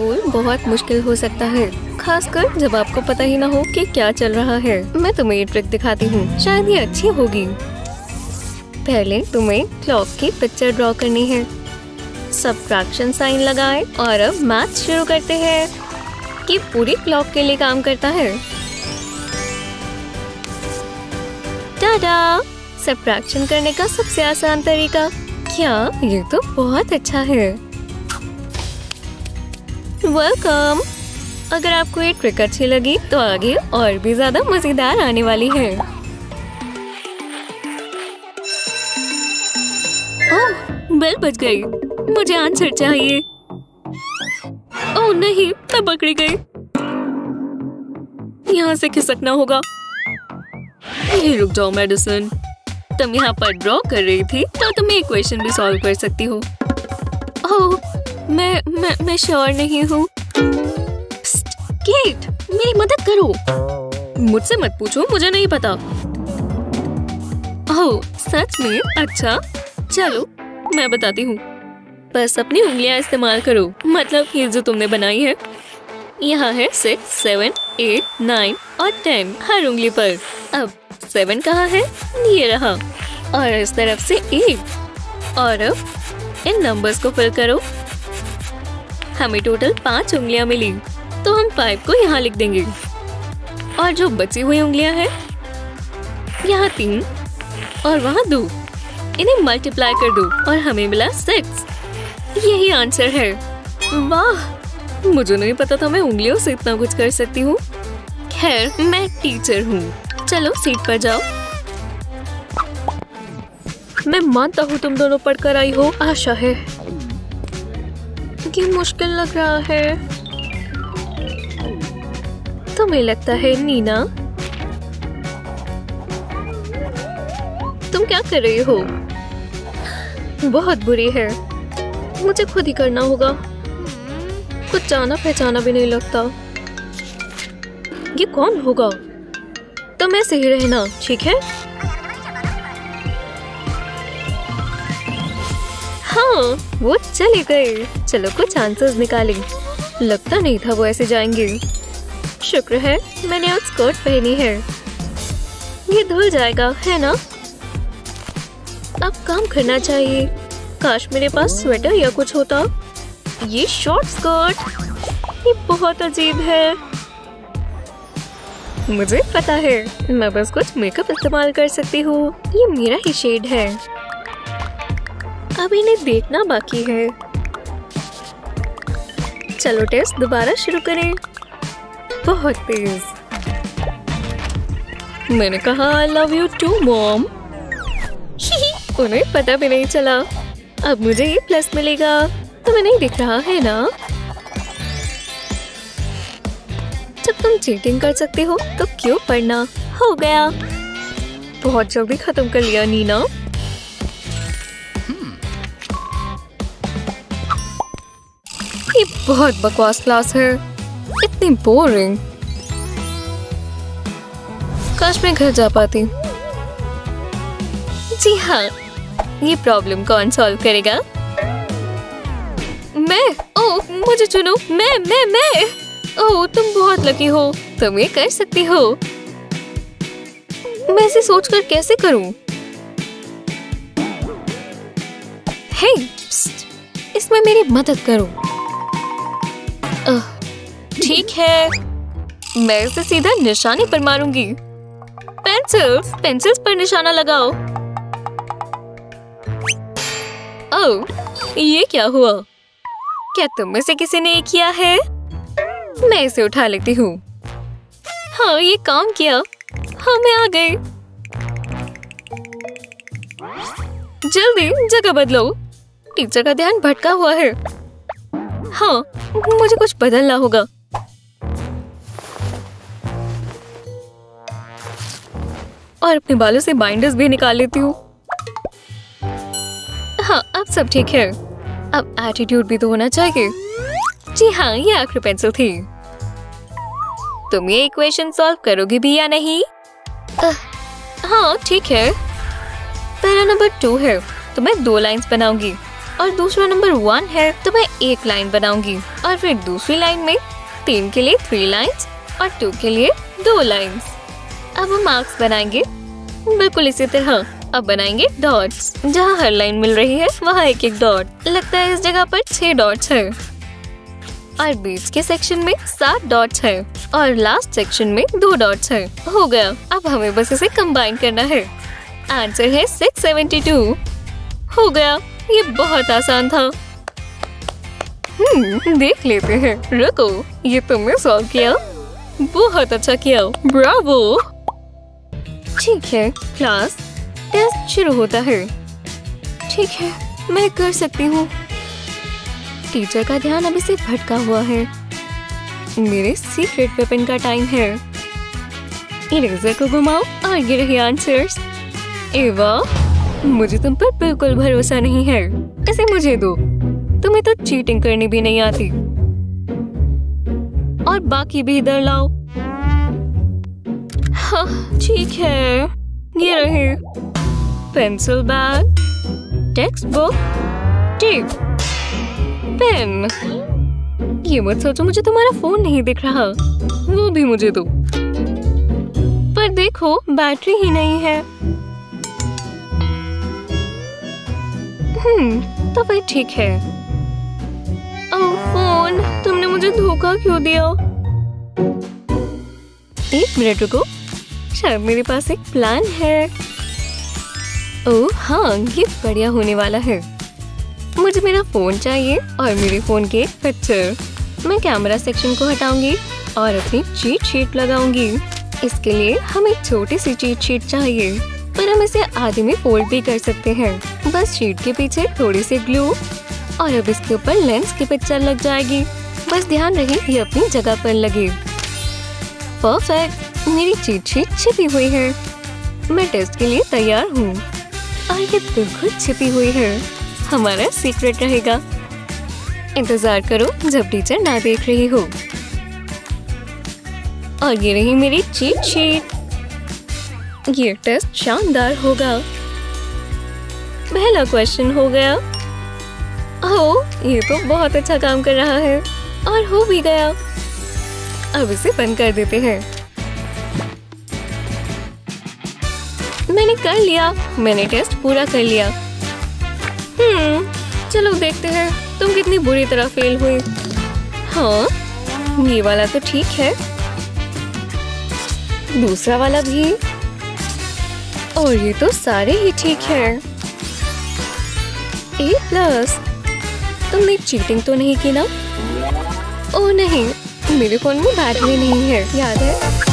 School बहुत मुश्किल हो सकता है, खासकर जब आपको पता ही ना हो कि क्या चल रहा है। मैं तुम्हें ये ट्रिक दिखाती हूँ, शायद ये अच्छी होगी। पहले तुम्हें क्लॉक की पिक्चर ड्रॉ करनी है। सब्ट्रैक्शन साइन लगाएँ और अब मैथ शुरू करते हैं, कि पूरी क्लॉक के लिए काम करता है। टाडा सब्ट्रैक्शन करने का सबसे आसान तरीका, क्या? ये तो बहुत अच्छा है। वेलकम अगर आपको ये ट्रिक अच्छी लगी तो आगे और भी ज़्यादा मज़ेदार आने वाली है। बेल बज गई। मुझे आंसर चाहिए। ओह, नहीं मैं पकड़ी गई। यहाँ से खिसकना होगा। ये रुक जाओ मेडिसिन तुम यहाँ पर ड्रॉ कर रही थी तो तुम इक्वेशन भी सॉल्व कर सकती हो। ओह मैं मैं मैं श्योर नहीं हूँ। केट मेरी मदद करो। मुझसे मत पूछो, मुझे नहीं पता। ओह, सच में? अच्छा चलो, मैं बताती हूँ। बस अपनी उंगलियाँ इस्तेमाल करो। मतलब ये जो तुमने बनाई है। यहाँ है सिक्स सेवन एट नाइन और टेन हर उंगली पर। अब सेवन कहाँ है? ये रहा। और इस तरफ़ से एट और अब इन नंबर्स को फिल करो। हमें टोटल पाँच उंगलियाँ मिली तो हम फाइव को यहाँ लिख देंगे। और जो बची हुई उंगलियाँ हैं, यहाँ तीन और वहाँ दो। इन्हें मल्टीप्लाई कर दो और हमें मिला सिक्स यही आंसर है। वाह! मुझे नहीं पता था मैं उंगलियों से इतना कुछ कर सकती हूँ। खैर, मैं टीचर हूँ। चलो सीट पर जाओ। मैं मानता हूँ तुम दोनों पढ़कर आई हो। आशा है। ये मुश्किल लग रहा है। तुम्हें लगता है, नीना? तुम क्या कर रही हो? बहुत बुरी है। मुझे खुद ही करना होगा। कुछ जाना पहचाना भी नहीं लगता। ये कौन होगा? तुम ऐसे ही रहना, ठीक है? हाँ। वो चले गए। चलो कुछ आंसर्स निकालें। लगता नहीं था वो ऐसे जाएँगे। शुक्र है, मैंने आज स्कर्ट पहनी है। ये धुल जाएगा, है ना? अब काम करना चाहिए। काश मेरे पास स्वेटर या कुछ होता। ये शॉर्ट स्कर्ट ये बहुत अजीब है। मुझे पता है, मैं बस कुछ मेकअप इस्तेमाल कर सकती हूँ। ये मेरा ही शेड है। अब इन्हें देखना बाकी है। चलो टेस्ट दोबारा शुरू करें। बहुत तेज। मैंने कहा I love you too mom उन्हें पता भी नहीं चला। अब मुझे ये प्लस मिलेगा। तुम्हें नहीं दिख रहा, है ना? जब तुम चीटिंग कर सकते हो तो क्यों पढ़ना? हो गया। बहुत जल्दी खत्म कर लिया, नीना। ये बहुत बकवास क्लास है। इतनी बोरिंग काश मैं घर जा पाती। जी हाँ ये प्रॉब्लम कौन सॉल्व करेगा? मैं? ओह मुझे चुनो। मैं मैं मैं। ओह तुम बहुत लकी हो। तुम ये कर सकती हो। मैं इसे सोचकर कैसे करूँ? हे, इसमें मेरी मदद करो। ठीक है। मैं इसे सीधा निशाने पर मारूँगी। पेंसिल्स पेंसिल्स पर निशाना लगाओ। ओह, ये क्या हुआ? क्या तुम में से किसी ने ये किया है? मैं इसे उठा लेती हूँ। हाँ ये काम किया। हाँ मैं आ गई। जल्दी, जगह बदलो। टीचर का ध्यान भटका हुआ है। हाँ मुझे कुछ बदलना होगा। और अपने बालों से बाइंडर्स भी निकाल लेती हूँ। हाँ अब सब ठीक है। अब एटीट्यूड भी तो होना चाहिए। जी हाँ ये आखिरी पेंसिल थी। तुम ये इक्वेशन सॉल्व करोगे भी या नहीं? आ, हाँ ठीक है। पहला नंबर टू है तो मैं दो लाइंस बनाऊँगी। और दूसरा नंबर वन है तो मैं एक लाइन बनाऊँगी। और फिर दूसरी लाइन में तीन के लिए थ्री लाइंस और टू के लिए दो लाइंस अब हम मार्क्स बनाएँगे। बिल्कुल इसी तरह। अब बनाएँगे डॉट्स जहाँ हर लाइन मिल रही है, वहाँ एक एक डॉट लगता है इस जगह पर छह डॉट्स है। और बीच के सेक्शन में सात डॉट्स है और लास्ट सेक्शन में दो डॉट्स है। हो गया। अब हमें बस इसे कंबाइन करना है। आंसर है सिक्स सेवेंटी टू हो गया। ये बहुत आसान था। हम्म देख लेते हैं। रुको ये तुमने सॉल्व किया। बहुत अच्छा किया। ब्रावो ठीक है। क्लास टेस्ट शुरू होता है। ठीक है मैं कर सकती हूँ। टीचर का ध्यान अभी से भटका हुआ है। मेरे सीक्रेट वेपन का टाइम है। इरेजर को घुमाओ और ये रही आंसर्स एवा मुझे तुम पर बिल्कुल भरोसा नहीं है। इसे मुझे दो। तुम्हें तो चीटिंग करनी भी नहीं आती। और बाकी भी इधर लाओ। हाँ ठीक है। ये रहे। Pencil bag text book tape pen ये मत सोचो, मुझे तुम्हारा फ़ोन नहीं दिख रहा। वो भी मुझे दो। पर देखो बैटरी ही नहीं है। हम्म तो फिर ठीक है। फ़ोन, तुमने मुझे धोखा क्यों दिया? एक मिनट रुको, शायद मेरे पास एक प्लान है। ओह हाँ ये बढ़िया होने वाला है। मुझे मेरा फ़ोन चाहिए और मेरे फ़ोन के पिक्चर मैं कैमरा सेक्शन को हटाऊँगी और अपनी चीट शीट लगाऊँगी। इसके लिए हमें छोटी सी चीट शीट चाहिए, पर हम इसे आधे में फोल्ड भी कर सकते हैं। बस शीट के पीछे थोड़ी सी ग्लू और अब इसके ऊपर लेंस की पिक्चर लग जाएगी। बस ध्यान रहे, ये अपनी जगह पर लगे। परफेक्ट मेरी चीट शीट छिपी हुई है। मैं टेस्ट के लिए तैयार हूँ। और ये बिल्कुल छिपी हुई है। हमारा सीक्रेट रहेगा। इंतज़ार करो जब टीचर ना देख रही हो। और ये रही मेरी चीट शीट ये टेस्ट शानदार होगा। पहला क्वेश्चन हो गया। ओह, ये तो बहुत अच्छा काम कर रहा है। और हो भी गया। अब इसे बंद कर देते हैं। मैंने कर लिया। मैंने टेस्ट पूरा कर लिया। हम्म चलो देखते हैं। तुम कितनी बुरी तरह फेल हुई। हाँ ये वाला तो ठीक है। दूसरा वाला भी। और ये तो सारे ही ठीक है। ए प्लस तुमने चीटिंग तो नहीं की ना? ओ नहीं। मेरे फ़ोन में बैटरी नहीं है। याद है?